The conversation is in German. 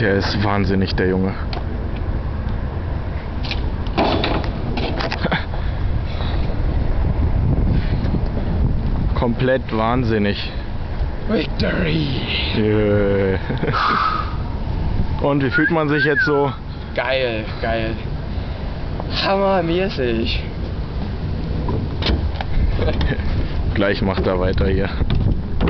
Der ist wahnsinnig, der Junge. Komplett wahnsinnig. Victory! Yeah. Und wie fühlt man sich jetzt so? Geil, geil. Hammermäßig. Gleich macht er weiter hier.